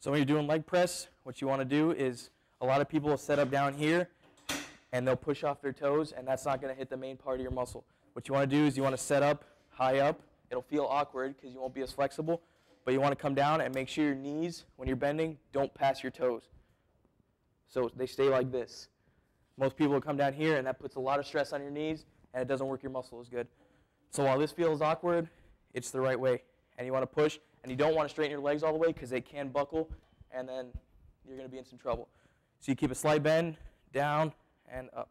So when you're doing leg press, what you want to do is a lot of people will set up down here and they'll push off their toes and that's not going to hit the main part of your muscle. What you want to do is you want to set up high up. It'll feel awkward because you won't be as flexible, but you want to come down and make sure your knees, when you're bending, don't pass your toes. So they stay like this. Most people will come down here and that puts a lot of stress on your knees and it doesn't work your muscle as good. So while this feels awkward, it's the right way. And you want to push and you don't want to straighten your legs all the way because they can buckle and then you're going to be in some trouble. So you keep a slight bend, down, and up.